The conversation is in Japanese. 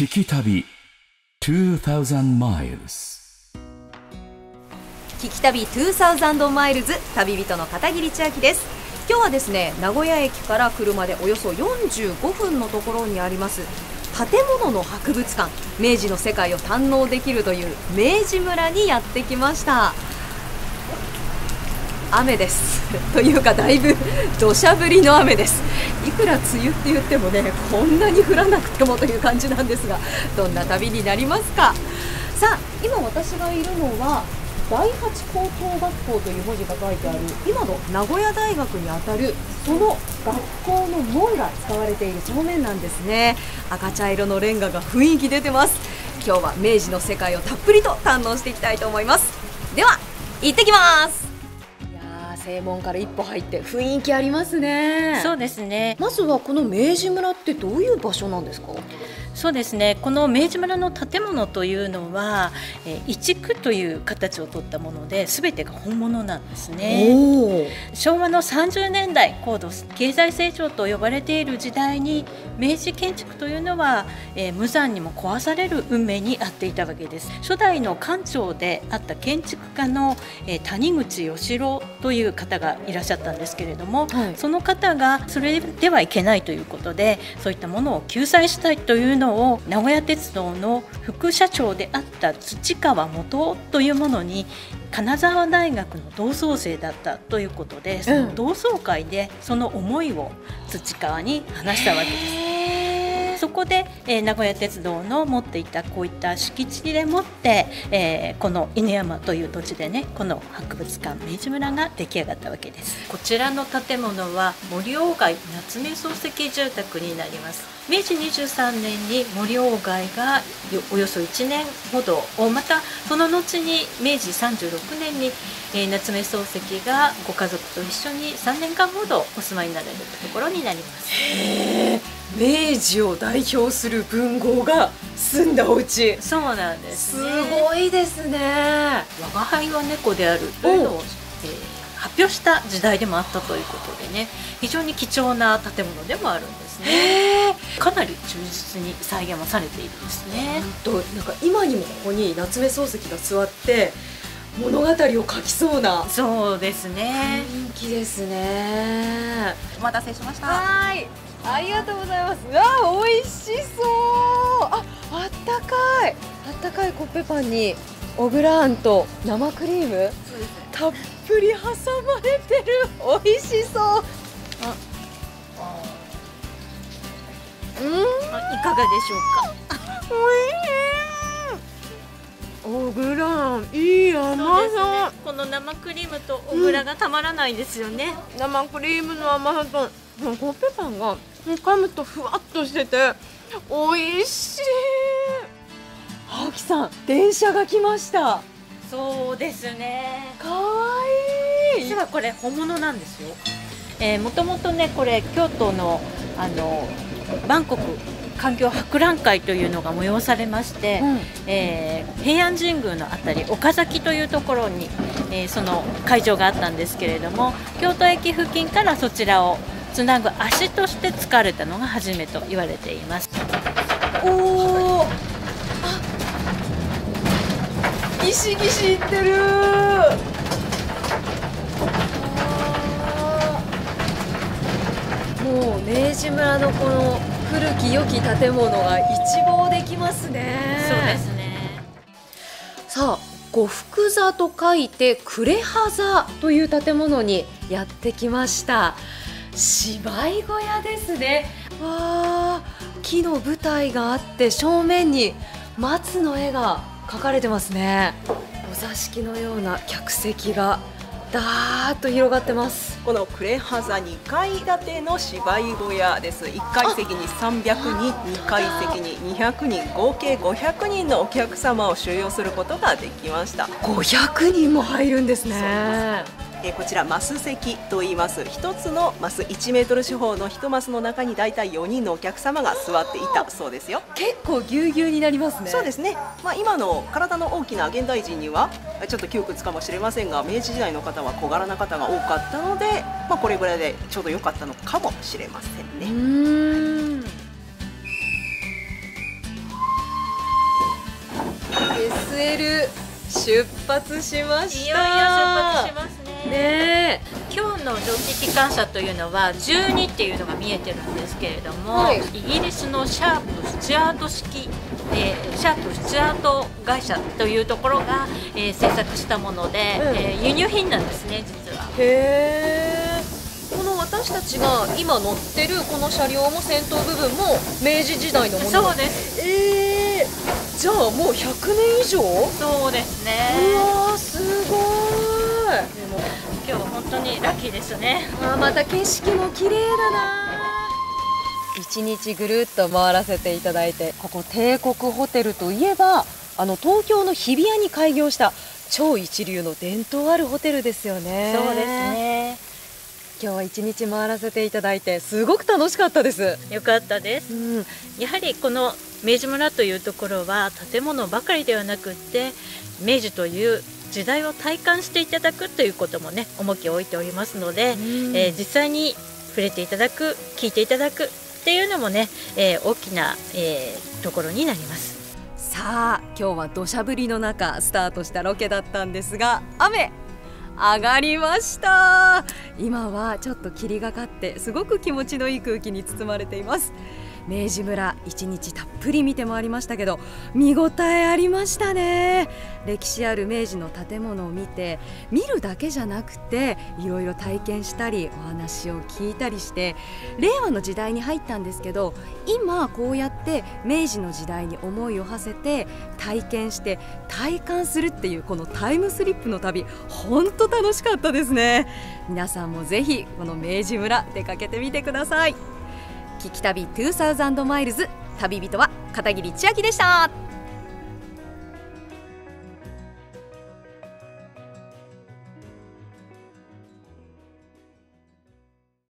聞き旅2000 miles 聞き旅2000マイルズ旅人の片桐千秋です。今日はですね名古屋駅から車でおよそ45分のところにあります建物の博物館。明治の世界を堪能できるという明治村にやってきました。雨です。というかだいぶ土砂降りの雨です。いくら梅雨って言ってもねこんなに降らなくてもという感じなんですがどんな旅になりますか？さあ今私がいるのは第八高等学校という文字が書いてある今の名古屋大学にあたるその学校の門が使われている正面なんですね。赤茶色のレンガが雰囲気出てます。今日は明治の世界をたっぷりと堪能していきたいと思います。では行ってきます。正門から一歩入って雰囲気ありますねそうですね。まずはこの明治村ってどういう場所なんですか？そうですね。この明治村の建物というのは、えー移築という形をとったもので、すべてが本物なんですね。昭和の30年代、高度経済成長と呼ばれている時代に、明治建築というのは、えー無残にも壊される運命にあっていたわけです。初代の館長であった建築家の、えー谷口義郎という方がいらっしゃったんですけれども、はいその方がそれではいけないということでそういったものを救済したいというのを名古屋鉄道の副社長であった土川元夫というものに金沢大学の同窓生だったということでその同窓会でその思いを土川に話したわけです。そこで、えー名古屋鉄道の持っていたこういった敷地でもって、えーこの犬山という土地でねこの博物館明治村が出来上がったわけです。こちらの建物は森鴎外夏目漱石住宅になります。明治23年に森鴎外がよおよそ1年ほどまたその後に明治36年に、えー夏目漱石がご家族と一緒に3年間ほどお住まいになられたところになります明治を代表する文豪が住んだお家。そうなんですすね。ごいですね我が輩は猫であるというのを、えー発表した時代でもあったということでね。非常に貴重な建物でもあるんですね。かなり忠実に再現もされているんですね。となんか今にもここに夏目漱石が座って物語を書きそうなそうですね。雰囲気ですね。お待たせしました。はいありがとうございます。うわ美味しそう。ああったかい。あったかいコッペパンに小倉あんと生クリーム。たっぷり挟まれてる。美味しそう。うん。あいかがでしょうか？小倉あんいい甘そうですさね。この生クリームと小倉がたまらないですよね、生クリームの甘さとコッペパンが噛むとふわっとしてて美味しい。青木さん電車が来ました。そうですね。かわいい。実はこれ本物なんですよ。えー、もともとねこれ京都のあのバンコク環境博覧会というのが催されまして、うん。えー平安神宮のあたり岡崎というところに、えーその会場があったんですけれども京都駅付近からそちらをつなぐ足として使われたのが初めと言われています。おおあギシギシいってる。もう明治村のこの古き良き建物が一望できますね。そうですね。さあ呉服座と書いて呉羽座という建物にやってきました芝居小屋ですね。わあ木の舞台があって正面に松の絵が描かれてますね。お座敷のような客席がだーっと広がってます。このクレハザ2階建ての芝居小屋です。1階席に300人2階席に200人合計500人のお客様を収容することができました。500人も入るんですねえー、こちらマス席と言います。1つのマス1メートル四方の1マスの中に大体4人のお客様が座っていたそうですよ。結構ぎゅうぎゅうになりますね。そうですね。まあ今の体の大きな現代人にはちょっと窮屈かもしれませんが明治時代の方は小柄な方が多かったのでまあこれぐらいでちょうど良かったのかもしれませんね。出発しました。いよいよ出発しましね。ね今日の蒸気機関車というのは12っていうのが見えてるんですけれども、はい。イギリスのシャープスチュアート式、えーシャープスチュアート会社というところが、えー制作したもので、うん。えー輸入品なんですね実は。へえこの私たちが今乗ってるこの車両も先頭部分も明治時代のもの。そうです。えー、じゃあもう100年以上？うそうですね。わーすごい当にラッキーですね。あーまた景色も綺麗だな。一日ぐるっと回らせていただいてここ帝国ホテルといえばあの東京の日比谷に開業した超一流の伝統あるホテルですよね。そうですね。今日は一日回らせていただいてすごく楽しかったです。よかったです。うん。やはりこの明治村というところは建物ばかりではなくって明治という時代を体感していただくということもね重きを置いておりますので、うん。えー実際に触れていただく聞いていただくっていうのもね、えー大きな、えーところになります。さあ今日は土砂降りの中スタートしたロケだったんですが雨上がりました。今はちょっと霧がかってすごく気持ちのいい空気に包まれています明治村一日たっぷり見て回りましたけど見応えありましたね。歴史ある明治の建物を見て見るだけじゃなくていろいろ体験したりお話を聞いたりして令和の時代に入ったんですけど今こうやって明治の時代に思いを馳せて体験して体感するっていうこのタイムスリップの旅本当楽しかったですね。皆さんもぜひこの明治村出かけてみてください。聞き旅2000マイルズ。旅人は片桐千秋でした。